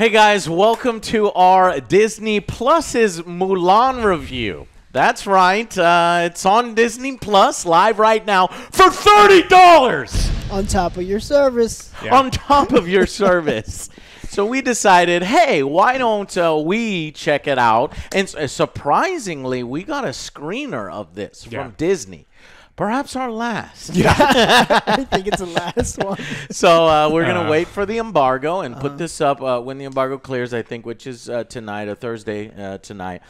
Hey guys, welcome to our Disney Plus's Mulan review. That's right, uh, it's on Disney Plus live right now for thirty dollars on top of your service. Yeah. On top of your service. So we decided, hey, why don't uh, we check it out? And uh, surprisingly, we got a screener of this yeah. from Disney. Perhaps our last. Yeah, I think it's the last one. So uh, we're gonna uh. wait for the embargo and uh-huh. put this up uh, when the embargo clears. I think, which is uh, tonight, or Thursday uh, tonight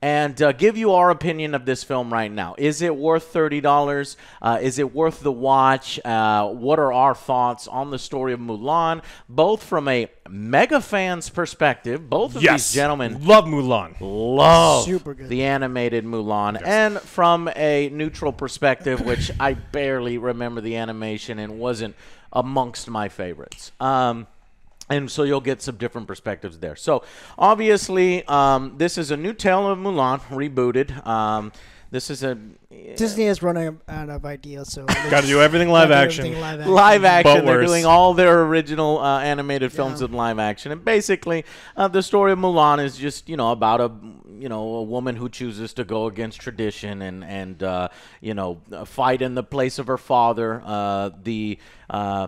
and uh, give you our opinion of this film right now. Is it worth $30? Uh, is it worth the watch? Uh, what are our thoughts on the story of Mulan, both from a mega fan's perspective? Both of yes. these gentlemen love Mulan. Love the animated Mulan. Yes. And from a neutral perspective, which I barely remember the animation and wasn't amongst my favorites. Um, and so you'll get some different perspectives there. So obviously, um, this is a new tale of Mulan rebooted. Um, this is a Disney is running out of ideas, so got to do everything live action. Everything live action. Live action. They're doing all their original uh, animated films yeah. in live action, and basically, uh, the story of Mulan is just you know about a you know a woman who chooses to go against tradition and and uh, you know fight in the place of her father. Uh, the uh,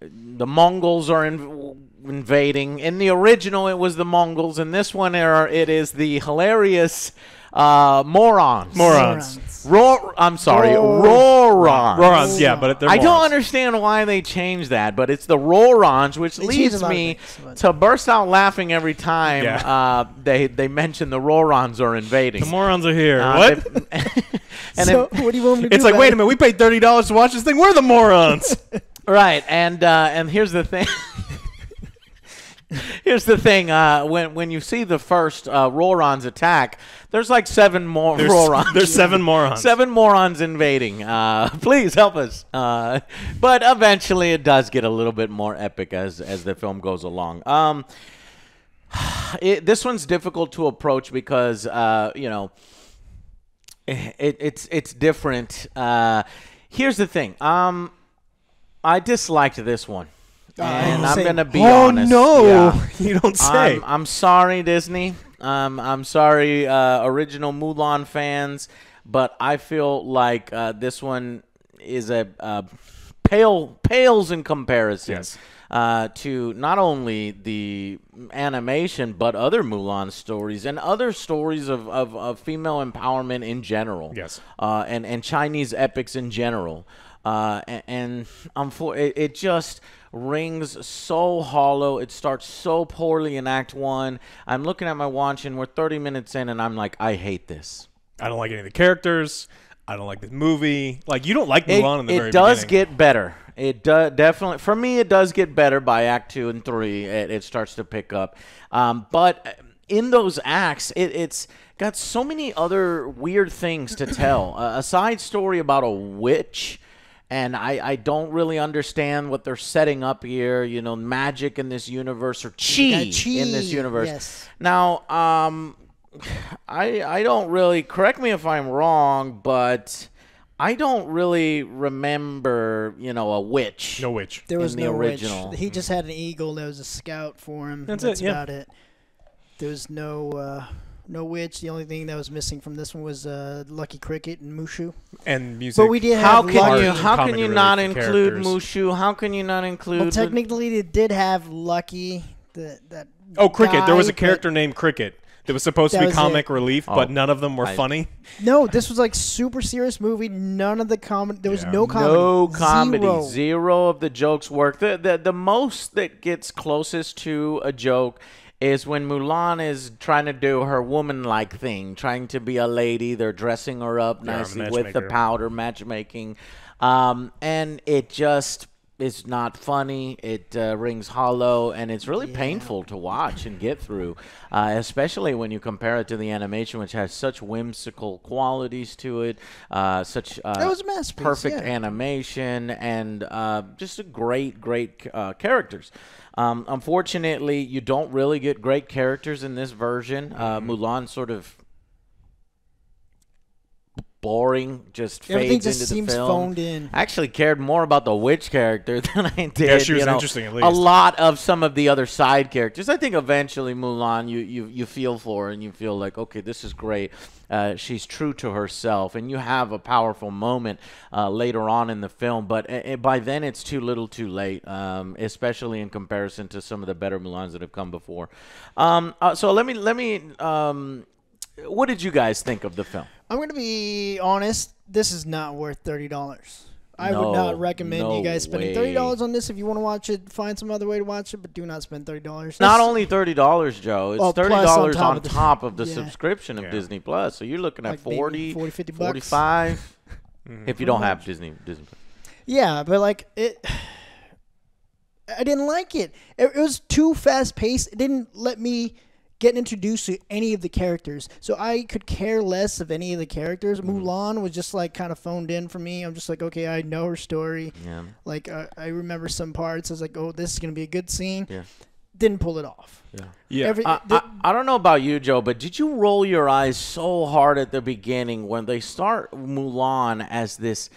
the Mongols are in, invading. In the original, it was the Mongols. In this one, it is the hilarious uh, morons. Morons. Roar, I'm sorry, Rorons. Rorons, yeah, but I don't understand why they changed that, but it's the Rorons, which they leads me things, to burst out laughing every time yeah. uh, they they mention the Rorons are invading. The morons are here. Uh, what? and so, what do you want me to do? It's like, wait a minute, we paid thirty dollars to watch this thing. We're the morons. Right, and uh, and here's the thing. here's the thing. Uh, when when you see the first uh, Rorons attack, there's like seven more there's, Rorons. There's seven morons. seven morons invading. Uh, please help us. Uh, but eventually, it does get a little bit more epic as as the film goes along. Um, it, this one's difficult to approach because uh, you know it, it's it's different. Uh, here's the thing. Um I disliked this one. Uh, and I'm going to be oh, honest. Oh, no. Yeah. you don't say. I'm, I'm sorry, Disney. Um, I'm sorry, uh, original Mulan fans, but I feel like uh, this one is a uh, pale pales in comparison yes. uh, to not only the animation but other Mulan stories and other stories of, of, of female empowerment in general. Yes, uh, and and Chinese epics in general. Uh, and, and um, for, it, it just rings so hollow. It starts so poorly in Act One. I'm looking at my watch and we're 30 minutes in, and I'm like, I hate this. I don't like any of the characters. I don't like this movie. Like you don't like Mulan it, in the it very does beginning. get better. It do, definitely for me. It does get better by Act Two and Three. It, it starts to pick up, um, but in those acts, it, it's got so many other weird things to tell. uh, a side story about a witch and I, I don't really understand what they're setting up here. You know, magic in this universe or chi, chi. in this universe. Yes. Now, um, I I don't really correct me if I'm wrong, but I don't really remember, you know, a witch. No witch. There was the no original. Witch. He just had an eagle that was a scout for him. That's, That's it, about yeah. it. There was no. Uh, no witch. The only thing that was missing from this one was uh, Lucky Cricket and Mushu. And music. But we did how have can Lucky. you how can you not include Mushu? How can you not include? Well, technically, it did have Lucky. The, that oh, Cricket. Guy, there was a character named Cricket. That was supposed to be comic it. relief, oh. but none of them were I, funny. No, this was like super serious movie. None of the comedy. There was yeah. no comedy. No comedy. Zero. Zero of the jokes work. The, the the most that gets closest to a joke is when Mulan is trying to do her woman-like thing, trying to be a lady. They're dressing her up yeah, nicely with the powder, matchmaking, um, and it just is not funny. It uh, rings hollow, and it's really yeah. painful to watch and get through, uh, especially when you compare it to the animation, which has such whimsical qualities to it, uh, such uh, perfect yeah. animation, and uh, just a great, great uh, characters. Um, unfortunately, you don't really get great characters in this version. Mm-hmm. Mulan sort of boring, just Everything fades just into seems the film. phoned in. I actually cared more about the witch character than I did. Yeah, she was you know, interesting, at least. A lot of some of the other side characters. I think eventually Mulan, you you you feel for and you feel like, okay, this is great. Uh, she's true to herself, and you have a powerful moment uh, later on in the film. But uh, by then, it's too little, too late, um, especially in comparison to some of the better Mulans that have come before. Um, uh, so let me let me. Um, what did you guys think of the film? I'm gonna be honest. This is not worth thirty dollars. I No, would not recommend no you guys spending way. thirty dollars on this. If you want to watch it, find some other way to watch it, but do not spend thirty dollars. Not only thirty dollars, Joe. It's Oh, thirty plus on dollars top on of the- top of the yeah. subscription of Yeah. Disney Plus. So you're looking at Like 40, 40, 50 bucks. 45 Mm-hmm. if you don't have Disney Disney. Plus. Yeah, but like it, I didn't like it. It, it was too fast paced. It didn't let me get introduced to any of the characters, so I could care less of any of the characters. Mm-hmm. Mulan was just like kind of phoned in for me. I'm just like, okay, I know her story. Yeah. Like uh, I remember some parts. I was like, oh, this is gonna be a good scene. Yeah. Didn't pull it off. Yeah. Yeah. Every, I, the- I, I don't know about you, Joe, but did you roll your eyes so hard at the beginning when they start Mulan as this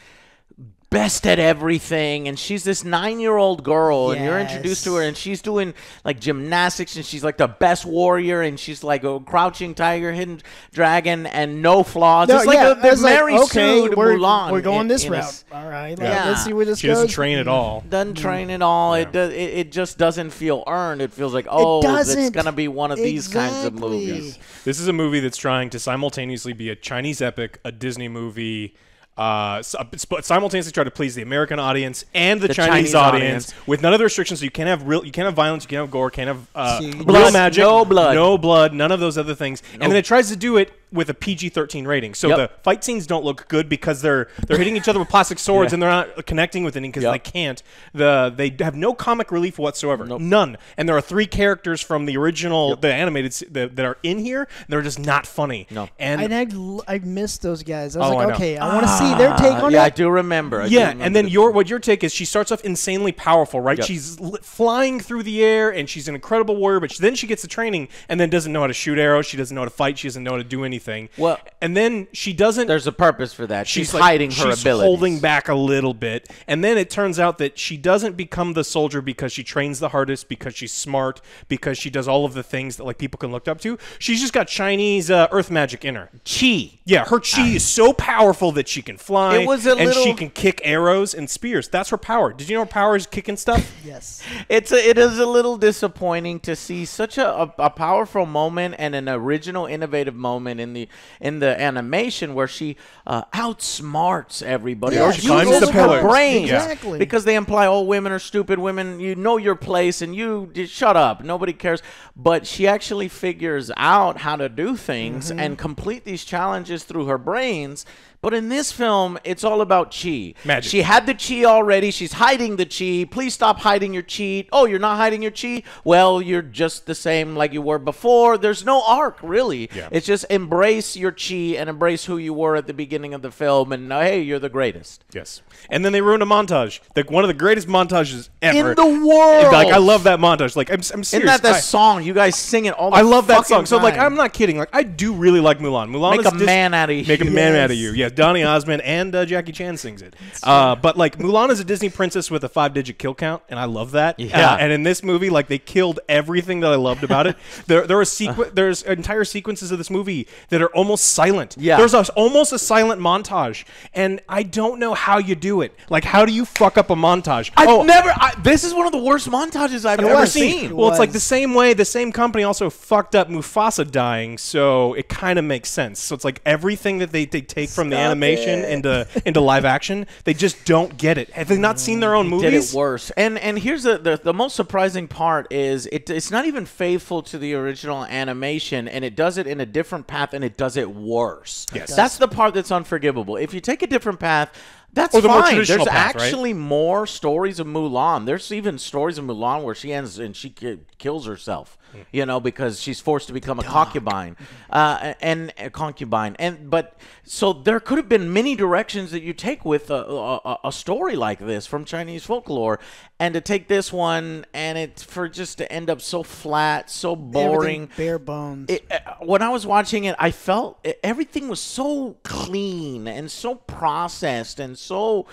best at everything and she's this nine-year-old girl and you're introduced to her and she's doing like gymnastics and she's like the best warrior and she's like a crouching tiger hidden dragon and no flaws no, it's like yeah, a, I the was like, mary okay, Sue we're, Mulan we're going in- this in route. s- All right, Yeah. let's see where this she goes. doesn't train at all. doesn't train at all. It Mm. does. It, it just doesn't feel earned. It feels like oh, it's gonna be one of these kinds of movies. This is a movie that's trying to simultaneously be a Chinese epic, a Disney movie, uh, simultaneously try to please the American audience and the, The Chinese, Chinese audience, audience. with none of the restrictions. So you can't have real, you can't have violence, you can't have gore, can't have uh, See, real Blood, magic, no blood. no blood, none of those other things. And then it tries to do it with a PG-13 rating. So Yep. the fight scenes don't look good because they're they're hitting each other with plastic swords Yeah. and they're not connecting with anything because Yep. they can't. The they have no comic relief whatsoever, Nope. none. And there are three characters from the original, the animated s- that, that are in here. They're just not funny. No. and And I, l- I missed those guys. I was Oh, like, know. okay, I want to see their take Uh, on yeah, I do remember. I do yeah, remember and then this. your what your take is she starts off insanely powerful, right? Yep. She's li- flying through the air and she's an incredible warrior, but she, then she gets the training and then doesn't know how to shoot arrows. She doesn't know how to fight. She doesn't know how to do anything. Well- and then she doesn't. There's a purpose for that. She's, like- hiding her she's abilities. holding back a little bit, and then it turns out that she doesn't become the soldier because she trains the hardest, because she's smart, because she does all of the things that like people can look up to. She's just got Chinese uh, earth magic in her. Chi. Yeah, her chi is so powerful that she can fly. It was a and she can kick arrows and spears. That's her power. Did you know her power is kicking stuff? Yes. It's a, it is a little disappointing to see such a, a, a powerful moment and an original, innovative moment in the in the animation where she uh, outsmarts everybody. Yeah, or she climbs the her pillars. brain. Exactly. Because they imply all women are stupid. Women, you know your place, and you just shut up. Nobody cares. But she actually figures out how to do things Mm-hmm. and complete these challenges through her brains. But in this film, it's all about chi. Magic. She had the chi already. She's hiding the chi. Please stop hiding your chi. Oh, you're not hiding your chi? Well, you're just the same like you were before. There's no arc, really. Yeah. It's just embrace your chi and embrace who you were at the beginning of the film and uh, hey, you're the greatest. Yes. And then they ruined a montage. Like one of the greatest montages ever. In the world. Like I love that montage. Like I'm, I'm serious. Isn't that the I, song? You guys sing it all the time. I love that song. So like. I'm not kidding. Like I do really like Mulan. Mulan Make a man out of you. Make a man out of you. Yeah, Donny Osmond and uh, Jackie Chan sings it. Uh, but like Mulan is a Disney princess with a five digit kill count, and I love that. Yeah. Uh, and in this movie, like they killed everything that I loved about it. There there are sequ- there's entire sequences of this movie that are almost silent. Yeah. There's a, almost a silent montage, and I don't know how you do it. Like how do you fuck up a montage? I've oh, never. I, this is one of the worst montages I've ever seen. Well, it's like the same way the same company also fucked up Mufasa dying, so it kind of makes sense. So it's like everything that they, they take from the animation it. into into live action, they just don't get it. Have they not seen their own did movies? it worse. And and here's the, the the most surprising part is it it's not even faithful to the original animation, and it does it in a different path, and it does it worse. Yes. that's the part that's unforgivable. If you take a different path. That's Or the fine. There's path, right? actually more stories of Mulan. There's even stories of Mulan where she ends and she kills herself, Hmm. you know, because she's forced to become a concubine, uh, and a concubine. And but so there could have been many directions that you take with a, a, a story like this from Chinese folklore, and to take this one and it for just to end up so flat, so boring. Everything bare bones. It, uh, when I was watching it, I felt everything was so clean and so processed and so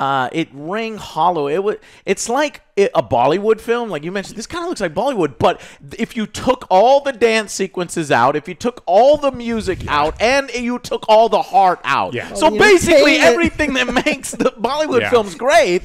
uh, it rang hollow. It was. It's like it, a Bollywood film, like you mentioned. This kind of looks like Bollywood, but if you took all the dance sequences out, if you took all the music out, and you took all the heart out, Yeah. so Oh, basically everything that makes the Bollywood Yeah. films great,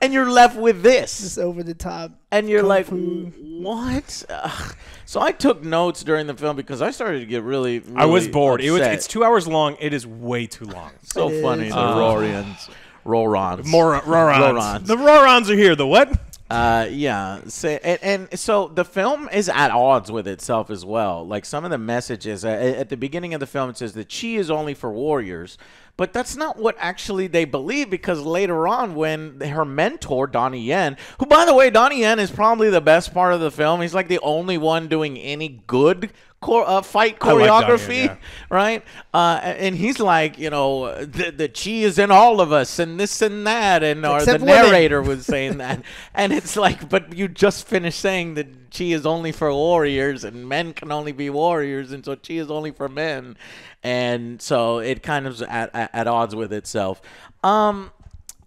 and you're left with this Just over the top. and you're Kung like, fu. what? Ugh. So I took notes during the film because I started to get really. I was really bored. It was. It's two hours long. It is way too long. so It funny. is. The Rorians, Rorons, More Rorons. Rorons. The Rorons are here. The what? Uh, yeah. Say, and, and so the film is at odds with itself as well. Like some of the messages uh, at the beginning of the film, it says that chi is only for warriors, but that's not what actually they believe because later on, when her mentor Donnie Yen, who by the way, Donnie Yen is probably the best part of the film. He's like the only one doing any good. Chor- uh, fight I like Donnie Yen, choreography, yeah. right? Uh, and he's like, you know, the, the chi is in all of us, and this and that, and or Except the narrator was saying that, and it's like, but you just finished saying that chi is only for warriors, and men can only be warriors, and so chi is only for men, and so it kind of is at, at, at odds with itself. Um,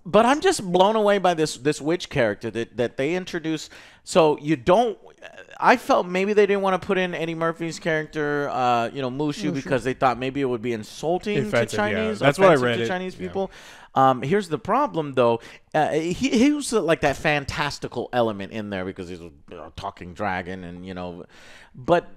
but I'm just blown away by this this witch character that that they introduce. So you don't. I felt maybe they didn't want to put in Eddie Murphy's character, uh, you know, Mushu, because they thought maybe it would be insulting to yeah. Chinese. That's what I read to it, Chinese yeah. people. Um, here's the problem, though. Uh, he, he was uh, like that fantastical element in there because he's a you know, talking dragon, and you know. But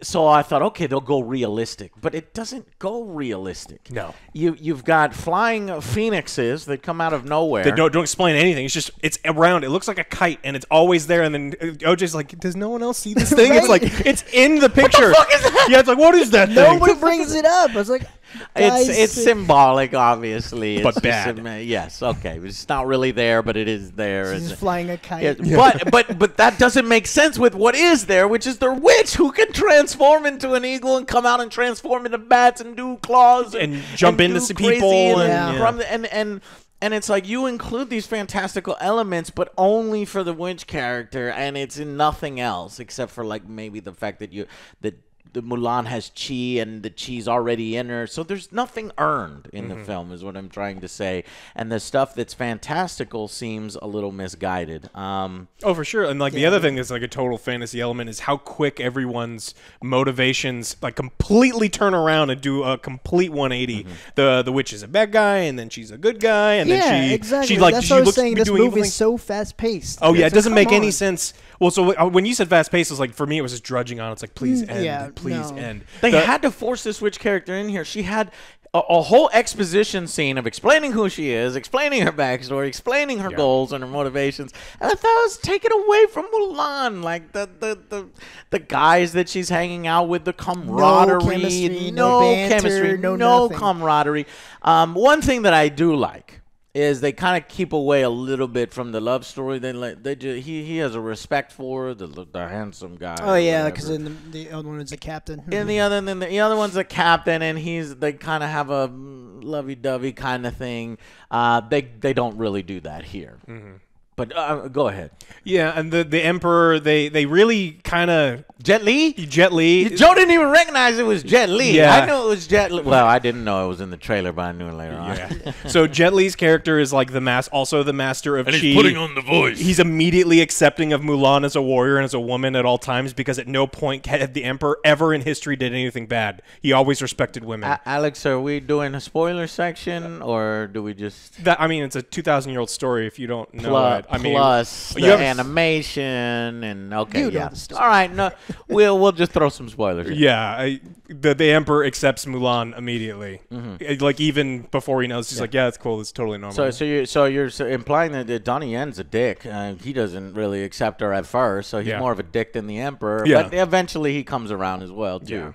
so I thought, okay, they'll go realistic, but it doesn't go realistic. No. you you've got flying phoenixes that come out of nowhere. They don't don't explain anything. It's just it's around. It looks like a kite, and it's always there. And then uh, OJ's like, "Does no one else see this thing?" It's like it's in the picture. what the fuck is that? Yeah, it's like what is that thing? Nobody brings it up. I was like, It's guys, it's symbolic, obviously. But just bad. a- yes, okay. It's not really there, but it is there. She's It's- flying a Yeah, kite. but but but that doesn't make sense with what is there, which is the witch who can transform into an eagle and come out and transform into bats and do claws and, And jump into some people and, and- from the, and and and it's like you include these fantastical elements, but only for the witch character, and it's in nothing else except for like maybe the fact that you that. The Mulan has chi and the chi's already in her, so there's nothing earned in Mm-hmm. the film, is what I'm trying to say. And the stuff that's fantastical seems a little misguided. Um, Oh, for sure. And like the other thing that's like a total fantasy element is how quick everyone's motivations like completely turn around and do a complete 180. Mm-hmm. The the witch is a bad guy, and then she's a good guy, and yeah, then she exactly. she like That's she what I was looks saying. This movie is so fast paced. Oh yeah, it doesn't make any sense. Well, so uh, when you said fast paced, it's like for me it was just drudging on. It's like please Mm, end, yeah, please no. end. They The- had to force this witch character in here. She had a, a whole exposition scene of explaining who she is, explaining her backstory, explaining her Yeah. goals and her motivations. And I thought it was taken away from Mulan. Like the the, the, the guys that she's hanging out with, the camaraderie, no chemistry, no banter, chemistry, no no camaraderie. Um, one thing that I do like is they kind of keep away a little bit from the love story. They like they ju- he he has a respect for the the handsome guy. Oh yeah, whatever. because the, the other one is a captain. And the other, then the other one's a captain, and he's they kind of have a lovey-dovey kind of thing. Uh, they they don't really do that here. But uh, go ahead, yeah, and the the emperor they they really kind of Jet Li. Jet Li. Joe didn't even recognize it was Jet Li. Yeah. I knew it was Jet Li. Well, I didn't know it was in the trailer, but I knew it later on. Yeah. so Jet Li's character is like the mas- also the master of And chi. he's putting on the voice. He's immediately accepting of Mulan as a warrior and as a woman at all times because at no point had the emperor ever in history did anything bad. He always respected women. A- Alex, are we doing a spoiler section, or do we just that I mean, it's a two thousand year old story. If you don't know plus, it, I mean, plus the you have- animation and okay, You yeah. the. All right, no, we'll we'll just throw some spoilers. in. Yeah, I, the the emperor accepts Mulan immediately. Mm-hmm. Eh, Like even before he knows, he's like, "Yeah, it's cool. It's totally normal." So, so you're so you're implying that, that Donnie Yen's a dick. Uh, he doesn't really accept her at first, so he's Yeah. more of a dick than the Emperor. Yeah. But eventually, he comes around as well too.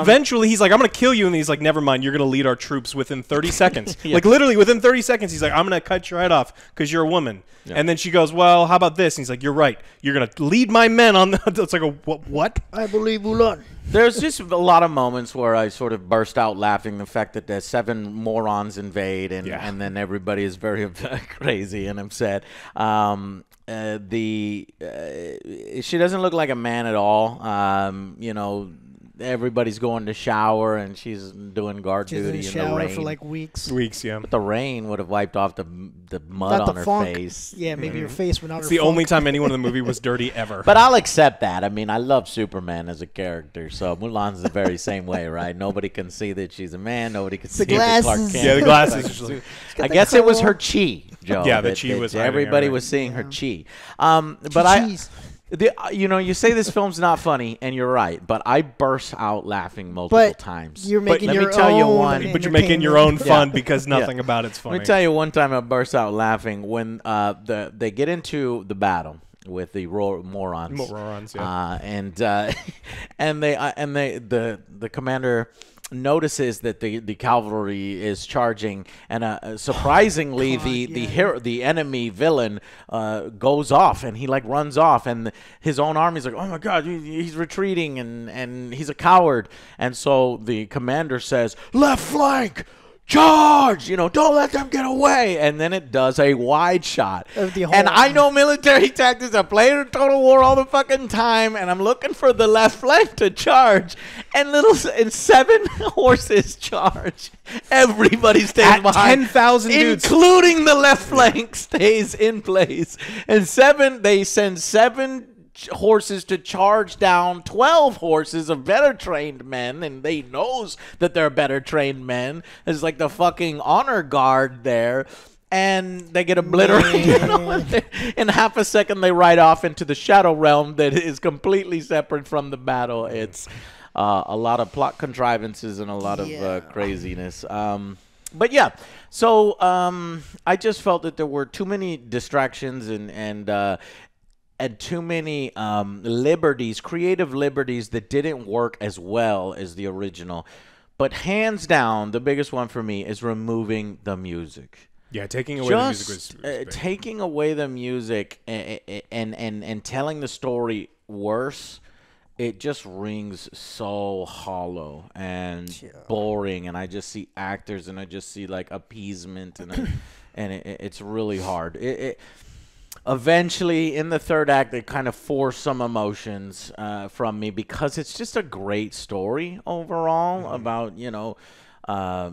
Eventually, he's like, "I'm gonna kill you," and he's like, "Never mind. You're gonna lead our troops within 30 seconds." Like literally within 30 seconds, he's like, "I'm gonna cut your head off because you're a woman." And then she goes, "Well, how about this?" And he's like, "You're right. You're gonna lead my men on the." it's like a what? What? I believe Mulan. There's just a lot of moments where I sort of burst out laughing. The fact that the seven morons invade, and, Yeah. and then everybody is very crazy and upset. Um, uh, the uh, she doesn't look like a man at all. Um, you know, everybody's going to shower, and she's doing guard She's in duty the in the rain. for like weeks. Weeks, yeah. but the rain would have wiped off the the mud Not on the her funk. face. Yeah, maybe your face went out. It's the only time anyone in the movie was dirty ever. But I'll accept that. I mean, I love Superman as a character, so Mulan's the very same way, right? Nobody can see that she's a man. Nobody can see that Clark glasses. Kent. yeah, the glasses. like- is I the guess it was her chi, Joe. Yeah, the that- chi that was hiding, Everybody right. was seeing her chi. Um, but I, Cheese. The, uh, you know, you say this film's not funny, and you're right. But I burst out laughing multiple But times. you're making let me your tell you own one- but you're making your own fun Yeah. because nothing about it's funny. Let me tell you one time I burst out laughing when uh, the they get into the battle with the ro- morons. Morons, yeah. Uh, and uh, and they uh, and they the the commander notices that the, the cavalry is charging and uh, surprisingly the the yeah. hero the enemy villain uh, goes off and he like runs off and his own army's like oh my god he's retreating and and he's a coward and so the commander says left flank charge! You know don't let them get away! And then it does a wide shot. Of the and i know military tactics. I play total war all the fucking time and i'm looking for the left flank to charge and little and seven horses charge. Everybody stays At behind 10,000 dudes. including the left flank stays in place. And seven they send seven ch- horses to charge down 12 horses of better trained men and they knows that they're better trained men. It's like the fucking honor guard there and they get obliterated you know, in half a second they ride off into the shadow realm that is completely separate from the battle. It's uh, a lot of plot contrivances and a lot of uh, craziness. Um, but yeah, so um, I just felt that there were too many distractions and and uh, and too many um, liberties, creative liberties that didn't work as well as the original. But hands down, the biggest one for me is removing the music. Yeah, taking away the music was, just was uh, taking away the music and, and and and telling the story worse it just rings so hollow and boring and i just see actors and i just see like appeasement and I, and it, it- it's really hard. It, it eventually in the third act they kind of force some emotions uh, from me because it's just a great story overall Mm-hmm. about you know uh,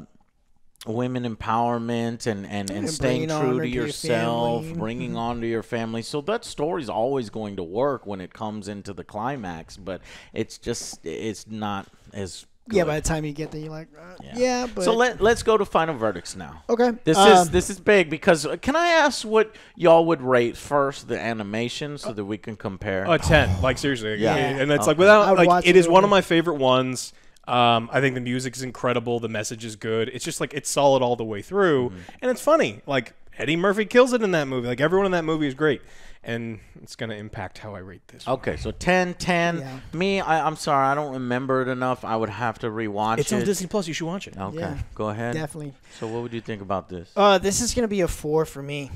women empowerment and, and, and And staying true to to your yourself, bringing on to your family. So that story's always going to work when it comes into the climax, but it's just it's not as good. Yeah, by the time you get there, you're like, uh, yeah. but so let let's go to final verdicts now. okay. This um, is this is big because uh, can I ask what y'all would rate first the animation so that we can compare? A ten, like seriously, Yeah. and it's Okay. like without like it it is one of my favorite ones. Um, I think the music is incredible, the message is good. It's just like it's solid all the way through, Mm-hmm. and it's funny. Like Eddie Murphy kills it in that movie. Like everyone in that movie is great, and it's gonna impact how I rate this. one. Okay, so 10, 10. Yeah. Me, I, I'm sorry, I don't remember it enough. I would have to rewatch It's it. It's on Disney Plus. You should watch it. Okay, Yeah, go ahead. definitely. So, what would you think about this? Uh, this is gonna be a four for me.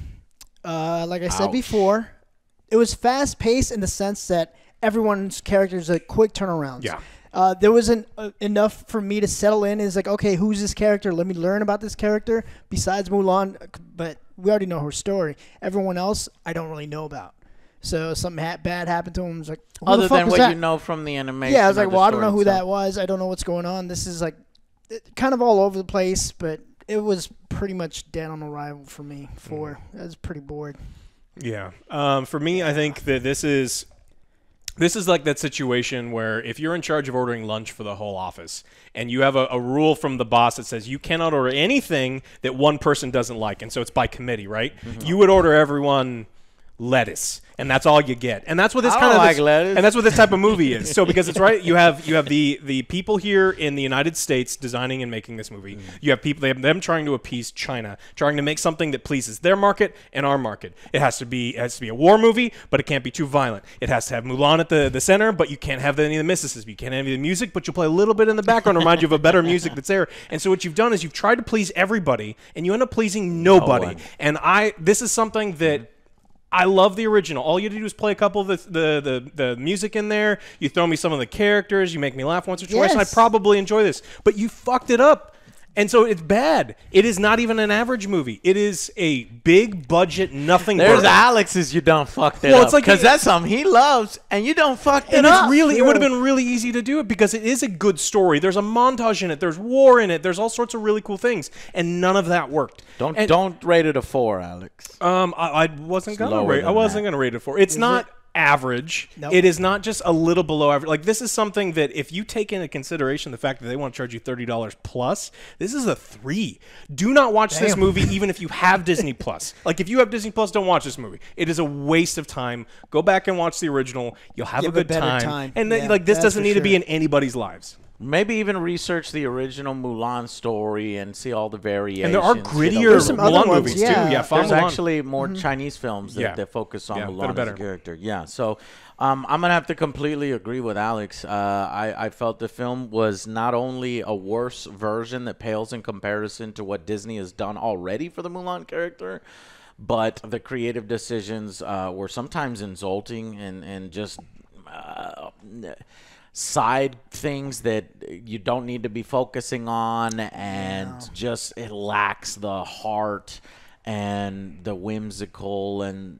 Uh, like I said Ouch. before, it was fast paced in the sense that everyone's characters are quick turnarounds. Yeah. Uh, there wasn't uh, enough for me to settle in. Is like, okay, who's this character? Let me learn about this character. Besides Mulan, but we already know her story. Everyone else, I don't really know about. So something ha- bad happened to him. I was like, who Other the fuck than was what that? you know from the animation. Yeah, I was like, well, I don't know story who that was. I don't know what's going on. This is like it, kind of all over the place, but it was pretty much dead on arrival for me. Four. I was pretty bored. Yeah. Um, for me, I think that this is this is like that situation where if you're in charge of ordering lunch for the whole office and you have a, a rule from the boss that says you cannot order anything that one person doesn't like, and so it's by committee, right? Mm-hmm. You would order everyone lettuce, and that's all you get. And that's what this I kind of like this- lettuce. and that's what this type of movie is. So because it's right, you have you have the the people here in the United States designing and making this movie. Mm. You have people they have them trying to appease China, trying to make something that pleases their market and our market. It has to be it has to be a war movie, but it can't be too violent. It has to have Mulan at the, the center, but you can't have any of the mysticism. You can't have any of the music, but you play a little bit in the background to remind you of a better music that's there. And so what you've done is you've tried to please everybody, and you end up pleasing nobody. one. and I this is something that. Mm-hmm. I love the original. All you had to do is play a couple of the, the, the, the music in there. You throw me some of the characters. You make me laugh once or twice, and I probably enjoy this. But you fucked it up. And so it's bad. It is not even an average movie. It is a big budget, nothing. There's burger. Alex's you don't fuck it Well, up. it's like because it- that's something he loves, and you don't fuck it and up. it's really, it would have been really easy to do it because it is a good story. There's a montage in it. There's war in it. There's all sorts of really cool things, and none of that worked. don't And- don't rate it a four, Alex. Um, I, I wasn't gonna rate. I wasn't that. gonna rate it four. It's not average. Nope. It is not just a little below average. Like this is something that if you take into consideration the fact that they want to charge you thirty dollars plus, this is a three. Do not watch this movie even if you have Disney Plus. Like if you have Disney Plus, don't watch this movie. It is a waste of time. Go back and watch the original. You'll have Give a a good better time. time. And then, Yeah, like this doesn't need to be in anybody's lives. Maybe even research the original Mulan story and see all the variations. And there are you know. grittier Mulan ones, movies yeah. too. Yeah, There's Mulan. actually more Chinese films that, Yeah. that focus on Yeah, Mulan as better. a character. Yeah, so um, I'm gonna have to completely agree with Alex. Uh, I, I felt the film was not only a worse version that pales in comparison to what Disney has done already for the Mulan character, but the creative decisions uh, were sometimes insulting and and just. Uh, side things that you don't need to be focusing on and just it lacks the heart and the whimsical and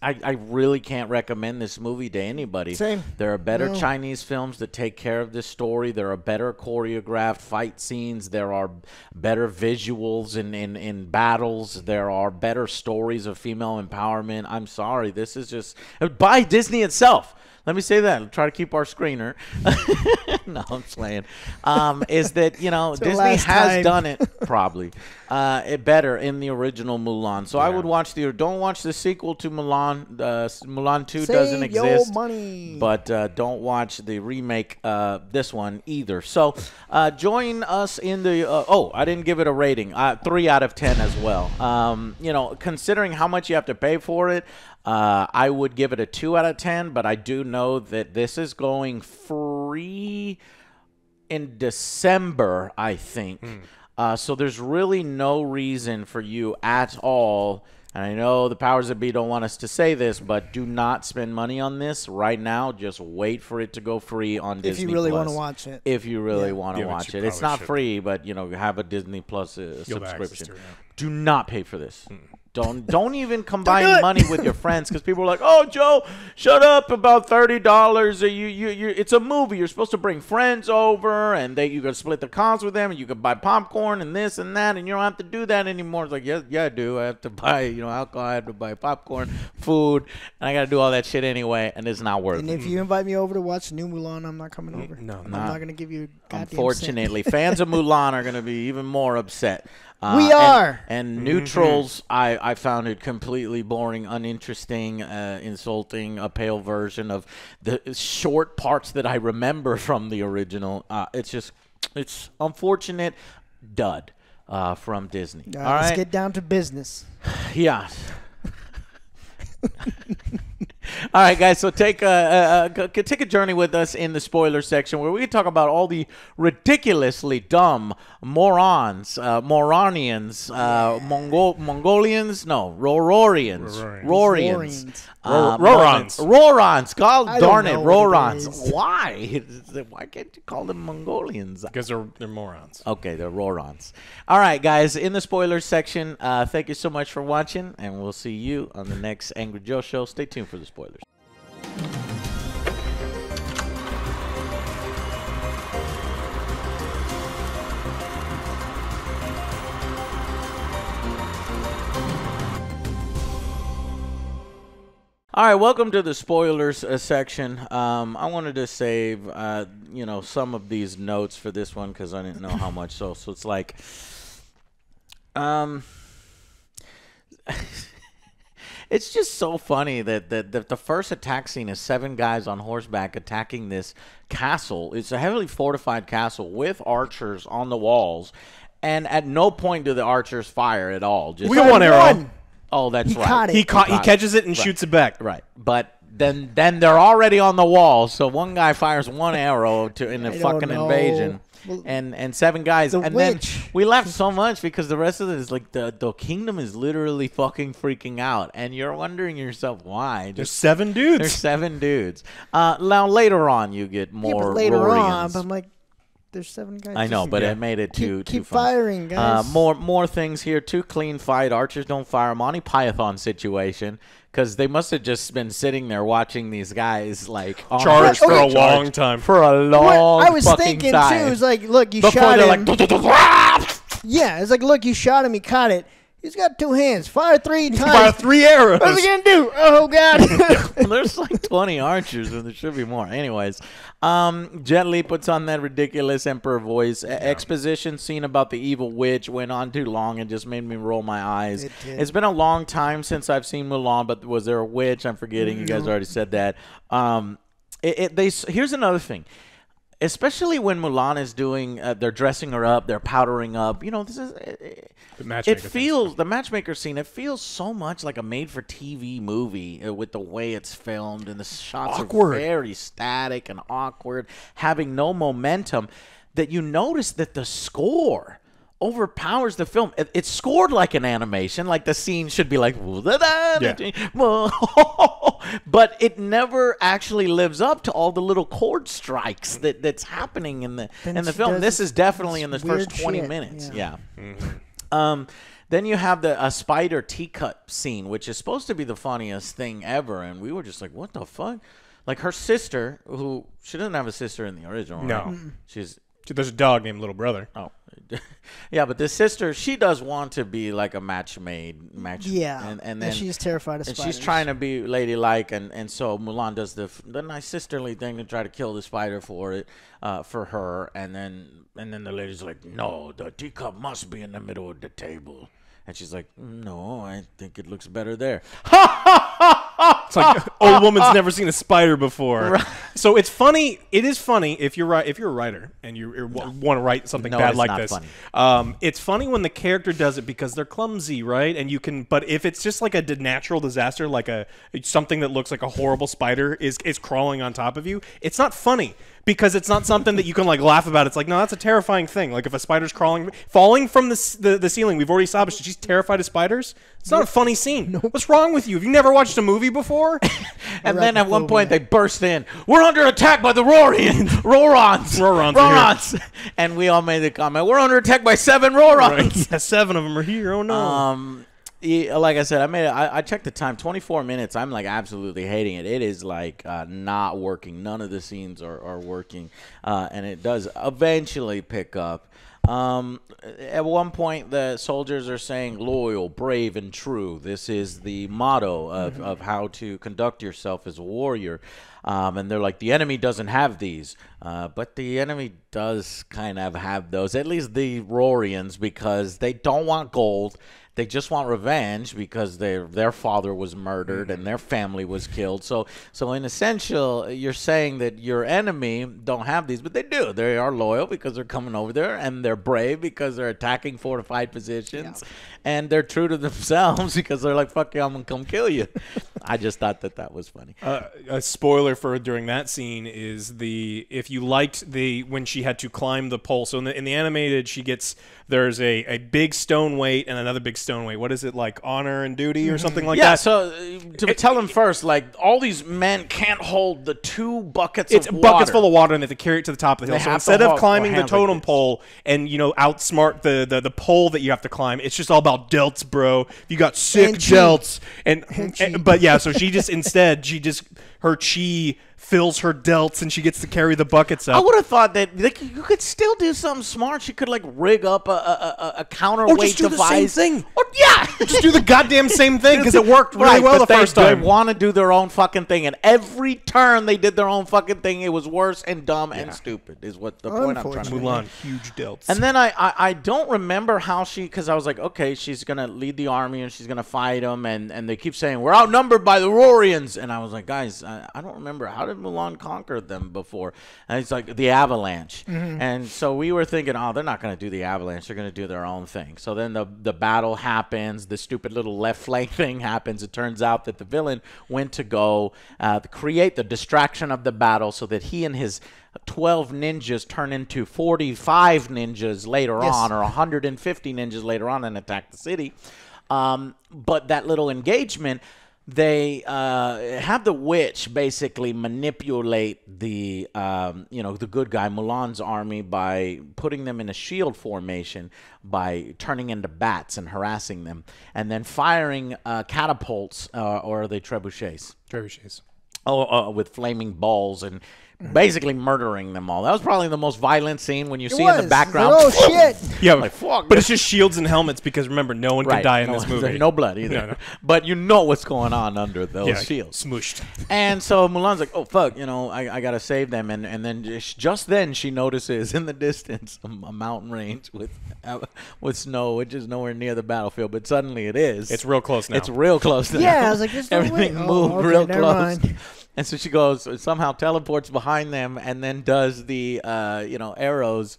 I, I really can't recommend this movie to anybody. Same. There are better No. Chinese films that take care of this story. There are better choreographed fight scenes. There are better visuals in, in, in battles. There are better stories of female empowerment. I'm sorry. This is just by Disney itself. Let me say that. I'll Try to keep our screener. no, I'm playing. Um, is that you know Disney has time. done it probably uh, it better in the original Mulan. So I would watch the don't watch the sequel to Mulan. Uh, Mulan Two doesn't Save your exist. money. But uh, don't watch the remake, uh, this one either. So uh, join us in the. Uh, oh, I didn't give it a rating. Uh, three out of ten as well. Um, you know, considering how much you have to pay for it, uh, I would give it a two out of ten. But I do know that this is going free in December, I think. Hmm. Uh, so there's really no reason for you at all. And I know the powers that be don't want us to say this, but do not spend money on this right now. Just wait for it to go free on if Disney. If you really want to watch it. If you really Yeah. want to Yeah, watch it, it's not should. free, but you know, have a Disney Plus uh, You'll have access subscription. to yeah. Do not pay for this. Hmm. Don't don't even combine it. money with your friends because people are like, "Oh, Joe, shut up about thirty dollars. You you you. It's a movie. You're supposed to bring friends over, and they you can split the cost with them, and you can buy popcorn and this and that, and you don't have to do that anymore." It's like, yeah, yeah, I do. I have to buy you know alcohol. I have to buy popcorn, food, and I got to do all that shit anyway, and it's not worth And it. if you invite me over to watch New Mulan, I'm not coming over. no, I'm nah. not gonna give you. a goddamn. Unfortunately, fans of Mulan are going to be even more upset. Uh, We are. And, neutrals, I, I found it completely boring, uninteresting, uh, insulting, a pale version of the short parts that I remember from the original. Uh, it's just, it's unfortunate dud uh, from Disney. All All right, let's right. get down to business. Yeah. all right, guys. So take a, a, a g- take a journey with us in the spoiler section, where we can talk about all the ridiculously dumb morons, uh, Moronians, uh, Mongol Mongolians, no, Rororians, Rororians. Rorians, Rorians. uh, Rorons. Rorons. God darn it, know what it Rorons. Why? Why can't you call them Mongolians? because they're they're morons. Okay, they're Rorons. All right, guys, in the spoiler section, uh, thank you so much for watching, and we'll see you on the next Angry Joe show. Stay tuned for the spoilers. All right, welcome to the spoilers uh, section. Um, I wanted to save, uh, you know, some of these notes for this one because I didn't know how much. So, so it's like, um, it's just so funny that the, the the first attack scene is seven guys on horseback attacking this castle. It's a heavily fortified castle with archers on the walls, and at no point do the archers fire at all. Just We got one arrow. One. Oh, that's He right. caught it. He caught. He Right. catches it and shoots it back. Right, but then then they're already on the wall. So one guy fires one arrow to in the fucking know. invasion, Well, and and seven guys. the and witch. then we laughed so much because the rest of it is like the the kingdom is literally fucking freaking out, and you're wondering yourself why. There's seven dudes. there's seven dudes. Uh, now later on you get Yeah, more but later on, Rorians. but I'm like, there's seven guys. I know, but Yeah. it made it keep, too too keep funny. firing, Uh, guys. more more things here. Two clean fight. Archers don't fire. Monty Python situation because they must have just been sitting there watching these guys like on Charged their for a Okay. long time. for a What long I was fucking thinking time. too is like, look, you Before shot him. like, yeah, it's like, look, you shot him. He caught it. He's got two hands. Fire three times. Fire three arrows. What's he gonna do? Oh God! there's like 20 archers and there should be more. Anyways, um, Jet Li puts on that ridiculous emperor voice. E- Exposition scene about the evil witch went on too long and just made me roll my eyes. It did. It's been a long time since I've seen Mulan, but was there a witch? I'm forgetting. You guys already said that. Um, it, it they here's another thing. Especially when Mulan is doing, uh, they're dressing her up, they're powdering up. You know, this is it, The matchmaker it feels the matchmaker scene. It feels so much like a made-for-TV movie uh, with the way it's filmed and the shots Awkward. are very static and awkward, having no momentum. That you notice that the score overpowers the film. It, it's scored like an animation, like the scene should be like, but it never actually lives up to all the little chord strikes that, that's happening in the Then in the film. This is definitely in the first twenty shit, minutes. yeah. yeah. Um, then you have the a spider teacup scene, which is supposed to be the funniest thing ever, and we were just like, "What the fuck?" Like her sister, who she doesn't have a sister in the original. No. right? Mm-mm. She's There's a dog named Little Brother. oh, yeah, but the sister, she does want to be like a match made match. yeah, and, and then she's terrified of spiders. and spiders. she's trying to be ladylike, and, and so Mulan does the the nice sisterly thing to try to kill the spider for it, uh, for her, and then and then the lady's like, no, the teacup must be in the middle of the table, and she's like, no, I think it looks better there. It's like old woman's never seen a spider before. So it's funny. It is funny if you're right. If you're a writer and you you want to write something No, bad like this, funny. um, it's funny when the character does it because they're clumsy, right? And you can. But if it's just like a natural disaster, like a something that looks like a horrible spider is is crawling on top of you, it's not funny because it's not something that you can like laugh about. It's like no, that's a terrifying thing. Like if a spider's crawling, falling from the the, the ceiling, we've already established that she's terrified of spiders. It's not a funny scene. What's wrong with you? Have you never watched a movie before? And then at one point they burst in. We're under attack by the Rorians, Rorons, Rorons Rorons, and we all made the comment. We're under attack by seven Rorons. yeah, seven of them are here. Oh no. Um, yeah, like I said, I made. I, I checked the time. Twenty four minutes. I'm like absolutely hating it. It is like uh, not working. None of the scenes are are working, uh, and it does eventually pick up. Um, at one point, the soldiers are saying "loyal, brave, and true." This is the motto of, of how to conduct yourself as a warrior. Um, and they're like, the enemy doesn't have these, uh, but the enemy does kind of have those. At least the Rorians, because they don't want gold. They just want revenge because their their father was murdered and their family was killed. So so in essential, you're saying that your enemy don't have these, but they do. They are loyal because they're coming over there, and they're brave because they're attacking fortified positions, and they're true to themselves because they're like, "Fuck you, I'm gonna come kill you." I just thought that that was funny. Uh, a spoiler for during that scene is the if you liked the when she had to climb the pole. So in the in the animated, she gets there's a, a big stone weight and another big stone weight. What is it like honor and duty or something like yeah, that? so uh, to tell them first, like all these men can't hold the two buckets of water. it's buckets full of water and they have to carry it to the top of the hill. They So instead of climbing the hands like totem pole and you know outsmart the, the the pole that you have to climb, it's just all about delts, bro. You got sick And delts and, And and- but yeah, so she just instead she just her chi fills her delts and she gets to carry the buckets I would have thought that like, you could still do something smart. She could like rig up a a, a, a counterweight Or just do the device. same thing. Or, yeah, Just do the goddamn same thing because it worked really Right, well the they, first time. They want to do their own fucking thing, and every turn they did their own fucking thing. It was worse and dumb and stupid. Is what the point I'm trying to make. Mulan, huge delts. And then I, I, I don't remember how she because I was like, okay, she's gonna lead the army and she's gonna fight them, and, and they keep saying we're outnumbered by the Rorians, and I was like, guys, I, I don't remember how did Mulan conquer them before? And it's like the Avalanche, and so we were thinking, oh, they're not gonna do the Avalanche, they're gonna do their own thing. So then the the battle happens, the stupid little left flank thing happens. It turns out that the villain went to go uh, create the distraction of the battle so that he and his 12 ninjas turn into 45 ninjas later Yes. on or 150 ninjas later on and attack the city. Um, but that little engagement, they uh, have the witch basically manipulate the um, you know the good guy Mulan's army by putting them in a shield formation by turning into bats and harassing them, and then firing uh, catapults uh, or are they trebuchets? Trebuchets. oh, uh, with flaming balls and basically murdering them all. That was probably the most violent scene when you It see was. in the background. Oh shit! Yeah, Like, fuck, but it's just shields and helmets because remember, no one right. can die in no, this movie. No blood either. No, no. But you know what's going on under those yeah, shields. smooshed. And so Mulan's like, "Oh fuck, you know, I, I gotta save them." And and then just, just then she notices in the distance a, a mountain range with uh, with snow, which is nowhere near the battlefield, but suddenly it is. It's real close now. It's real close. Now. Yeah, I was like, there's no way. everything Oh, moved okay, real never close. mind. And so she goes somehow teleports behind them and then does the uh, you know arrows.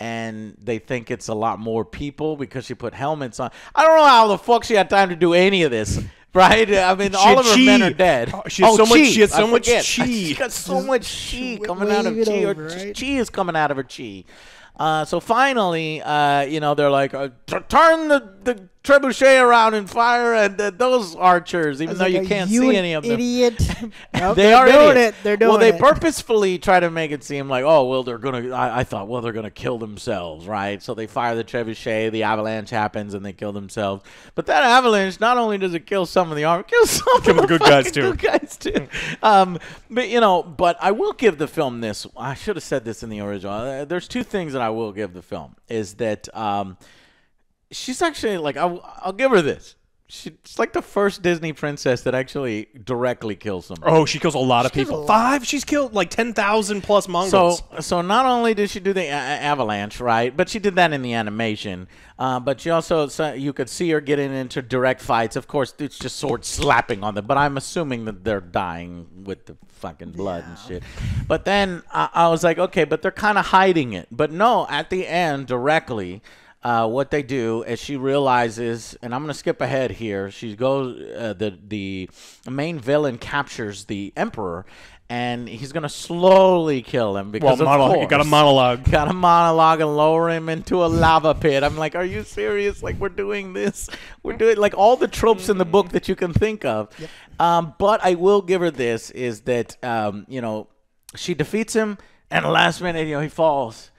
And they think it's a lot more people because she put helmets on. I don't know how the fuck she had time to do any of this. Right? I mean, all of her men are dead. Oh, she had so much- chi. she had so much chi. She got so much chi coming out of chi, or over, ch- right? chi is coming out of her chi. Uh, so finally, uh, you know, they're like, uh, t- turn the, the trebuchet around and fire at uh, those archers, even though like, you can't you see an any of them. Idiot. Nope, they they're doing idiots. it. They're doing it. well, they it. purposefully try to make it seem like, oh, well, they're gonna. I, I thought, well, they're gonna kill themselves, right? So they fire the trebuchet, the avalanche happens, and they kill themselves. But that avalanche, not only does it kill some of the army, it kills some Kill of the the good guys, too. Good guys too. um, but you know, but I will give the film this. I should have said this in the original. Uh, there's two things that I will give the film is that um, she's actually like I'll, I'll give her this. She's like the first Disney princess that actually directly kills somebody. Oh, she kills a lot of kills people. a lot. Five? She's killed like 10,000 plus So, Mongols. so not only did she do the a- a- avalanche, right, but she did that in the animation. Uh, but she also, so you could see her getting into direct fights. Of course, it's just sword slapping on them. But I'm assuming that they're dying with the fucking blood and shit. But then I, I was like, okay, but they're kind of hiding it. But no, at the end, directly. Uh, what they do is she realizes, and I'm gonna skip ahead here. She goes, uh, the the main villain captures the emperor, and he's gonna slowly kill him because well, of monologue. You got a monologue. Got a monologue and lower him into a lava pit. I'm like, are you serious? Like we're doing this? We're doing like all the tropes in the book that you can think of. Um, but I will give her this: is that um, you know she defeats him, and the last minute, you know, he falls,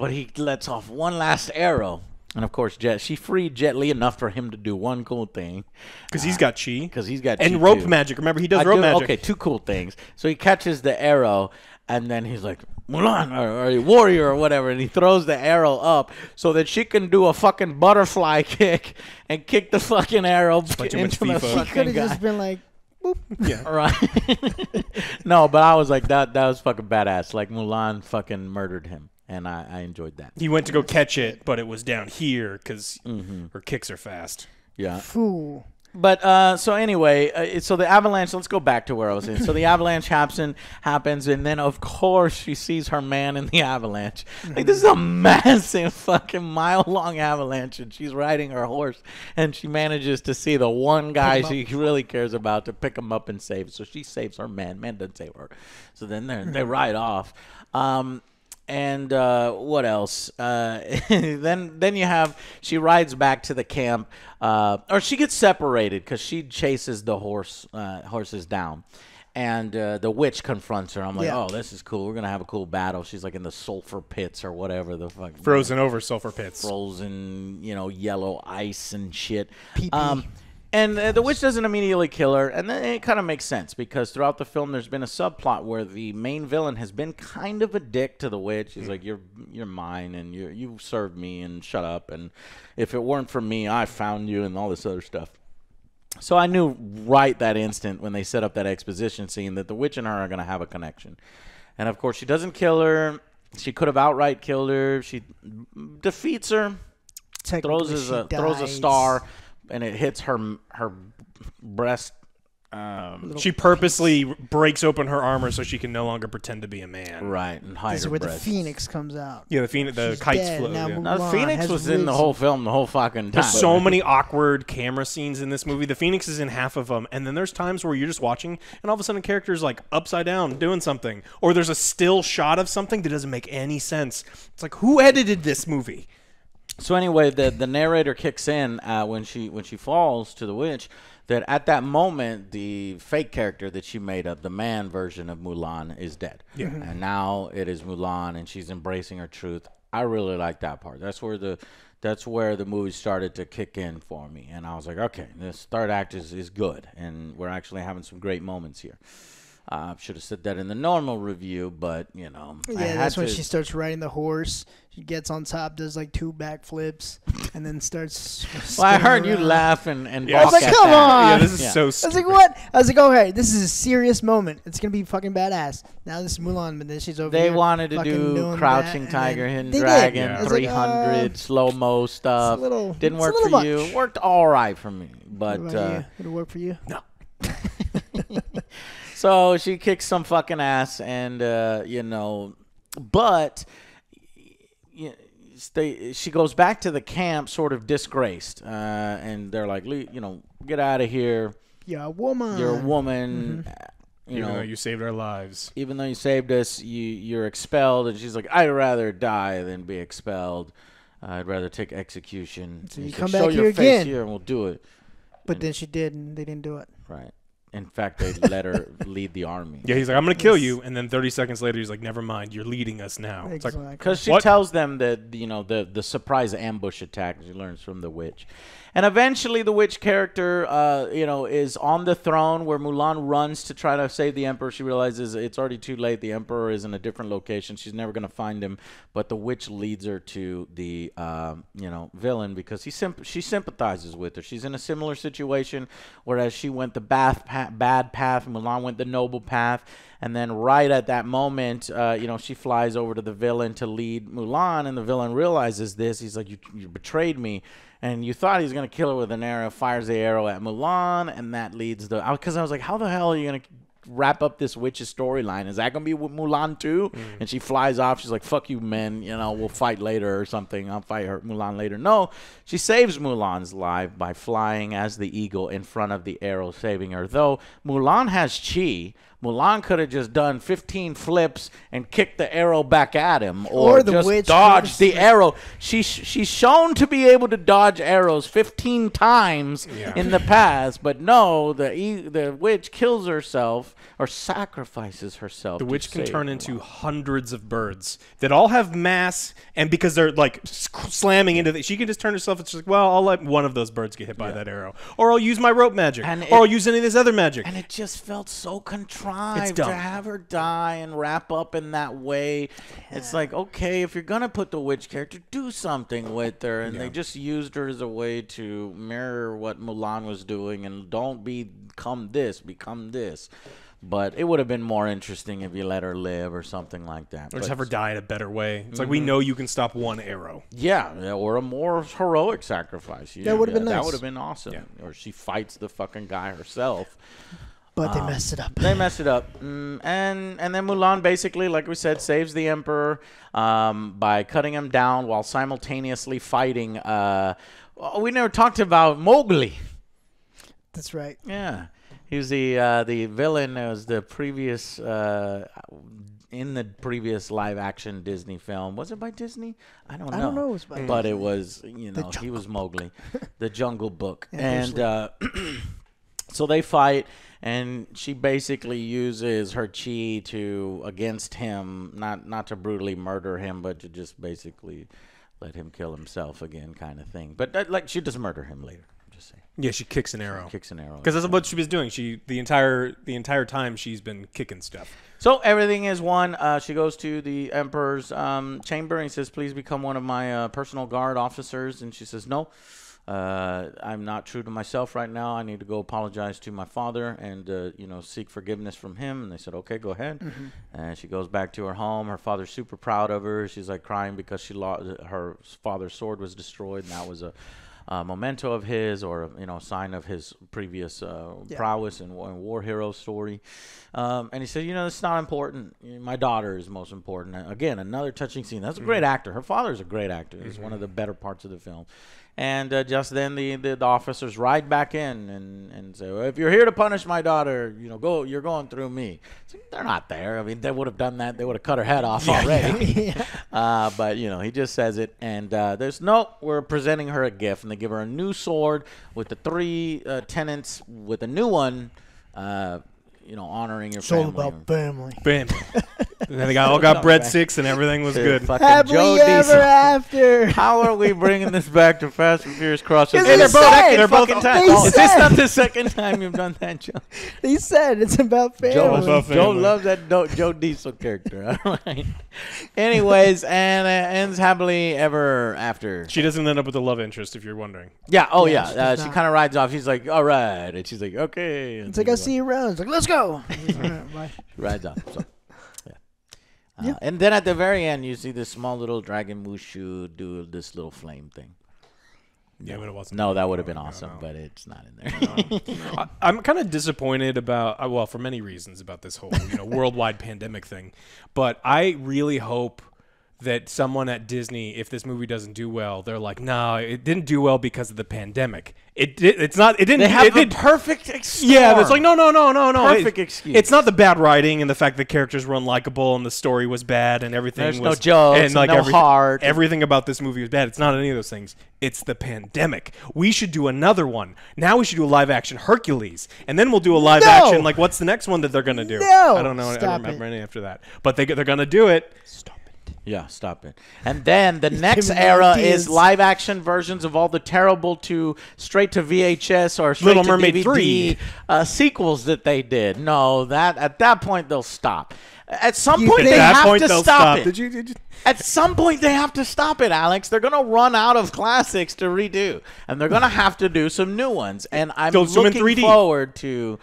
but he lets off one last arrow. And of course, Jet, she freed Jet Li enough for him to do one cool thing Because he's got chi. Uh, because he's got And rope too. magic. Remember, he does I rope do- magic. Okay, two cool things. So he catches the arrow, and then he's like, Mulan, or, or warrior, or whatever, and he throws the arrow up so that she can do a fucking butterfly kick and kick the fucking arrow play too much into the FIFA. She could have just been like, boop. Yeah. Right. no, but I was like, that that was fucking badass. Like Mulan fucking murdered him, and I, I enjoyed that. He went to go catch it, but it was down here because Mm-hmm. her kicks are fast. Yeah. Fool. But uh, so anyway, uh, so the avalanche. Let's go back to where I was in. So the avalanche happens, happens, and then of course she sees her man in the avalanche. Like this is a massive fucking mile long avalanche, and she's riding her horse, and she manages to see the one guy she really cares about to pick him up and save. So she saves her man. Man doesn't save her. So then they they ride off. Um, and uh, what else? Uh, then then you have she rides back to the camp, uh, or she gets separated because she chases the horse uh, horses down, and uh, the witch confronts her. I'm like, Yeah. oh, this is cool. We're gonna have a cool battle. She's like in the sulfur pits or whatever the fuck Frozen over sulfur pits. frozen, you know, yellow ice and shit. Pee-pee. Um, And uh, the witch doesn't immediately kill her, and then it kind of makes sense because throughout the film, there's been a subplot where the main villain has been kind of a dick to the witch. He's like, "You're you're mine, and you you served me, and shut up. And if it weren't for me, I found you, and all this other stuff." So I knew right that instant when they set up that exposition scene that the witch and her are going to have a connection. And of course, she doesn't kill her. She could have outright killed her. She defeats her throws a throws a star, and it hits her her breast. Um, She purposely breaks open her armor so she can no longer pretend to be a man. right, and hide This is her where the phoenix comes out. Yeah, the phoenix, the She's kites dead, float. now yeah. Now, the Phoenix has was in the roots. whole film, the whole fucking time. There's so many awkward camera scenes in this movie. The Phoenix is in half of them, and then there's times where you're just watching, and all of a sudden, a character's like upside down doing something, or there's a still shot of something that doesn't make any sense. It's like, who edited this movie? So anyway, the the narrator kicks in uh, when she when she falls to the witch. That at that moment, the fake character that she made up, the man version of Mulan, is dead. Yeah. And now it is Mulan, and she's embracing her truth. I really like that part. That's where the that's where the movie started to kick in for me, and I was like, okay, this third act is, is good, and we're actually having some great moments here. I should have said that in the normal review, but you know, I Yeah, had that's when she starts riding the horse. She gets on top, does like two backflips, and then starts. Well, I spinning heard you around. laugh and and Yeah, I was like, at "Come that. on!" yeah, this is Yeah. so I was like, what? I was like, okay, this is a serious moment. It's gonna be fucking badass. Now this is Mulan, but then she's over They here wanted to do Crouching that, and Tiger, Hidden. Dragon, I was like, 300, uh, slow mo stuff. little- Didn't it's a work little for you. Worked all right for me, what but about uh, you? It'll work for you. No. so she kicks some fucking ass, and uh, you know, but y- they, she goes back to the camp, sort of disgraced, uh, and they're like, "Le- you know, get out of here. You're a woman. You're a woman. uh, You Even know, though you saved our lives. even though you saved us, you you're expelled. And she's like, I'd rather die than be expelled. I'd rather take execution. So you come like, Show back your here face again." here, and we'll do it. But then she did, and they didn't do it. Right. In fact, they let her lead the army. Yeah, he's like, I'm gonna kill you, and then 30 seconds later, he's like, Never mind, you're leading us now. It's like, Exactly. Because she What? tells them that you know the the surprise ambush attack. She learns from the witch, and eventually the witch character, uh, you know, is on the throne where Mulan runs to try to save the emperor. She realizes it's already too late. The emperor is in a different location. She's never gonna find him. But the witch leads her to the um, you know villain because he she sympathizes with her. She's in a similar situation, whereas she went the bath pa- bad path, Mulan went the noble path. And then right at that moment, uh, you know, she flies over to the villain to lead Mulan, and the villain realizes this. He's like, "You, you betrayed me." And you thought he was gonna kill her with an arrow. Fires the arrow at Mulan, and that leads the. Because I was like, "How the hell are you gonna wrap up this witch's storyline? Is that gonna be with Mulan too?" Mm. And she flies off. She's like, "Fuck you, men. You know, we'll fight later or something. I'll fight her Mulan later." No, she saves Mulan's life by flying as the eagle in front of the arrow, saving her. Though Mulan has chi. Mulan could have just done 15 flips and kicked the arrow back at him, or, Or the just witch dodged the arrow. She's she's shown to be able to dodge arrows 15 times Yeah. in the past, but no, the e- the witch kills herself or sacrifices herself. The witch can turn Mulan. into hundreds of birds that all have mass, and because they're like slamming into the, she can just turn herself. It's like, well, I'll let one of those birds get hit by that arrow, or I'll use my rope magic, And or it- I'll use any of this other magic. And it just felt so contrived to have her die and wrap up in that way. It's like, okay, if you're gonna put the witch character, do something with her. And they just used her as a way to mirror what Mulan was doing, and don't become this, become this. But it would have been more interesting if you let her live or something like that. or just have her die in a better way. It's like Mm-hmm. we know you can stop one arrow. Yeah, yeah, or a more heroic sacrifice. Yeah, would've been nice. That would have been awesome. Or she fights the fucking guy herself. But Ah. they messed it up. They messed it up, mm, and and then Mulan basically, like we said, saves the emperor um, by cutting him down while simultaneously fighting. Uh, we never talked about Mowgli. That's right. Yeah, he was the uh, the villain. It was the previous uh, in the previous live action Disney film. Was it by Disney? I don't know. I don't know. It was by but it was you know he was Mowgli, the Jungle Book, Yeah, and uh, so they fight, and she basically uses her chi to against him, not not to brutally murder him, but to just basically let him kill himself again, kind of thing. But uh, like she does murder him later. I'm just say. Yeah, she kicks an arrow. Kicks an arrow. Because that's what she was doing. She the entire the entire time she's been kicking stuff. So everything is one. Uh, she goes to the emperor's um, chamber and he says, "Please become one of my uh, personal guard officers." And she says, "No, uh, I'm not true to myself right now. I need to go apologize to my father and uh, you know seek forgiveness from him." And they said, "Okay, go ahead." And she goes back to her home. Her father's super proud of her. She's like crying because she lost her father's sword was destroyed, and that was a. Uh, memento of his, or you know, sign of his previous uh, Yeah. prowess and war, and war hero story. Um, and he said, you know, it's not important. My daughter is most important. Again, another touching scene. That's a great actor. Her father's a great actor. He's one of the better parts of the film. And uh, just then, the, the, the officers ride back in and, and say, well, if you're here to punish my daughter, you know, go. You're going through me. Like, they're not there. I mean, they would have done that. They would have cut her head off already. Uh, but you know, he just says it, and uh, there's no. We're presenting her a gift, and they give her a new sword with the three uh, tenants with a new one. You know, honoring your It's all family. about family. Bam. and then they got, all got breadsticks and everything was good. Fucking Happily Joe ever Diesel. after. How are we bringing this back to Fast and Furious Crossover? Because They're they both said- they're both in time. they Is this not the second time you've done that, Joe? He said it's about family. Joe, about Joe loves that Do- Joe Diesel character. All right. Anyways, and uh, ends happily ever after. She doesn't end up with a love interest, if you're wondering. Yeah. Oh Yeah, yeah. she uh, she kind of rides off. She's like, "All right," and she's like, "Okay." And It's like I goes see you around. It's like let's go. All right, bye. She rides off. So, yeah. Uh, Yeah. And then at the very end, you see this small little dragon Mushu do this little flame thing. Yeah, but it wasn't. No, that would have been No, no, awesome, no. but it's not in there. I, I'm kind of disappointed about, uh, well, for many reasons about this whole, you know, worldwide pandemic thing. But I really hope that someone at Disney, if this movie doesn't do well, they're like, no, it didn't do well because of the pandemic. It did. It's not. It didn't. they have it the did, perfect excuse. yeah, it's like no, no, no, no, no. Perfect It- excuse. It's not the bad writing and the fact that characters were unlikable and the story was bad and everything. There's no was, jokes and like no everything, heart. Everything about this movie was bad. It's not any of those things. It's the pandemic. We should do another one. Now we should do a live action Hercules, and then we'll do a live No! action. Like what's the next one that they're gonna do? No! I don't know. I don't remember it. any after that. But they they're gonna do it. Stop it. Yeah, stop it. And then the next era is live action versions of all the terrible to straight to VHS or straight Little to Mermaid DVD 3. Uh, sequels that they did. No, that at that point they'll stop. At some You point they have point to stop, stop. it. Did you? Did you? At some point they have to stop it, Alex. They're gonna run out of classics to redo, and they're gonna have to do some new ones. And I'm Don't looking 3D. forward to.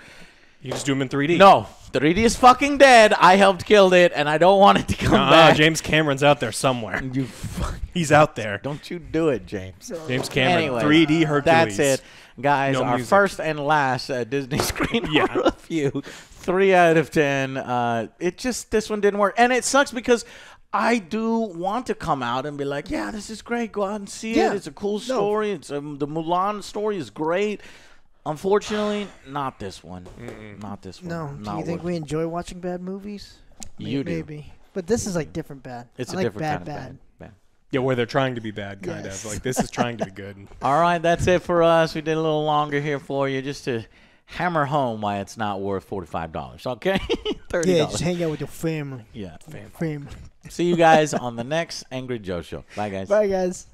You just do them in 3D. No, 3D is fucking dead. I helped kill it, and I don't want it to come Uh-uh, back. James Cameron's out there somewhere. You fuck. He's out there. Don't you do it, James. James Cameron, Anyway, 3D Hercules. That's it, guys. No our music. first and last uh, Disney screen Yeah. review. Three out of ten. Uh, it just this one didn't work, and it sucks because. I do want to come out and be like, yeah, this is great. Go out and see Yeah. it. It's a cool story. It's um, the Mulan story is great. Unfortunately, not this one. Not this one. No. Do you think worth we it. enjoy watching bad movies? May- You do. Maybe. But this is like different bad. It's I a like different bad, kind of bad. bad. bad. Yeah, where they're trying to be bad, kind Yes. of. Like this is trying to be good. All right, that's it for us. We did a little longer here for you just to hammer home why it's not worth forty-five dollars. Okay, thirty Yeah, dollars. just hang out with your family. yeah. Family. See you guys on the next Angry Joe show. Bye, guys. Bye, guys.